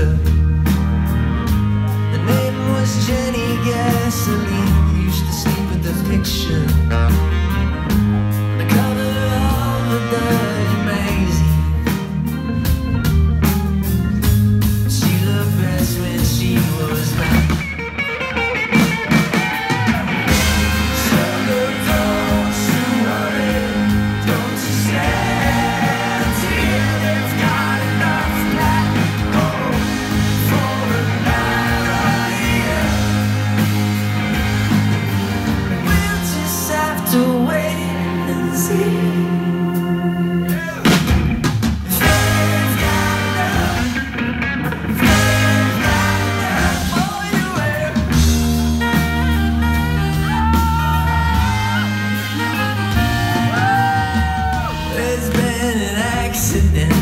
Geschwister accident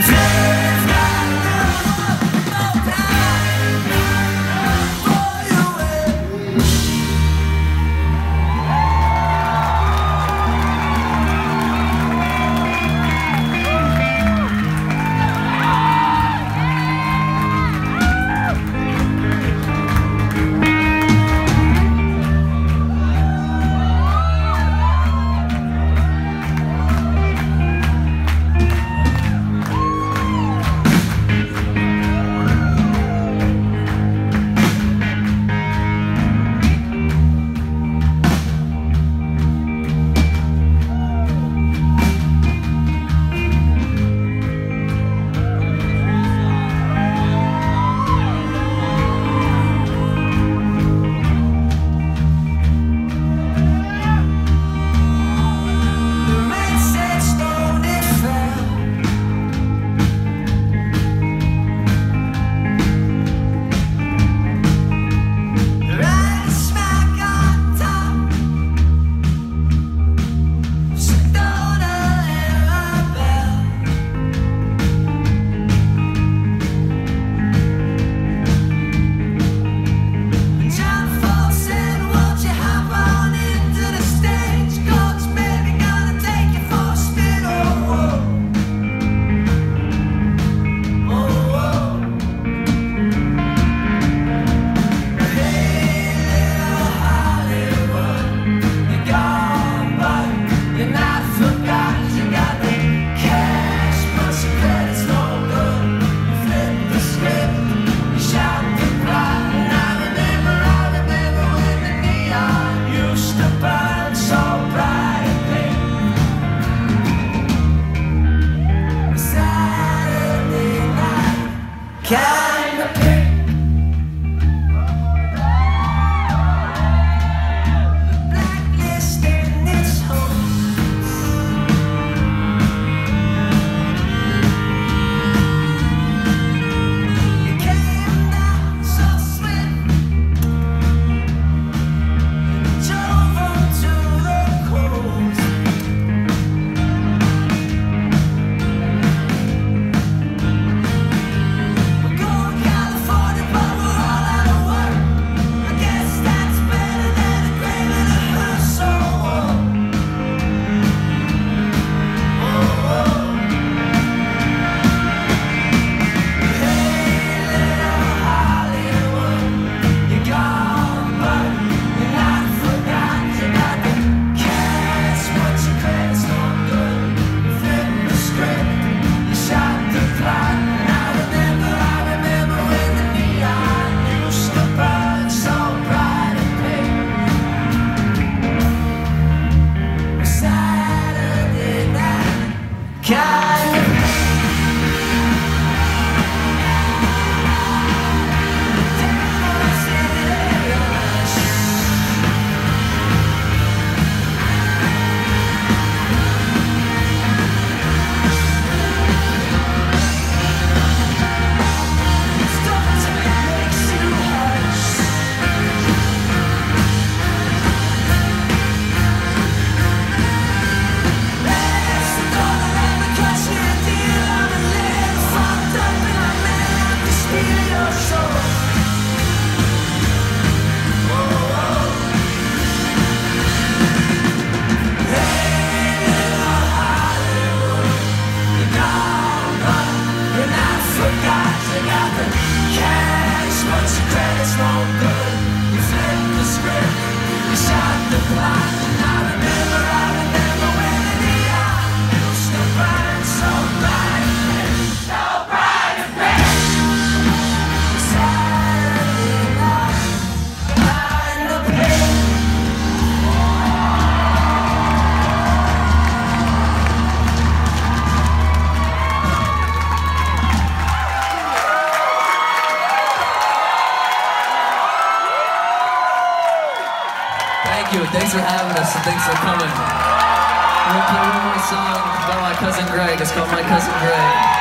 Vive Thank you. Thanks for having us and thanks for coming. I'm gonna play one more song by my cousin Greg. It's called My Cousin Greg.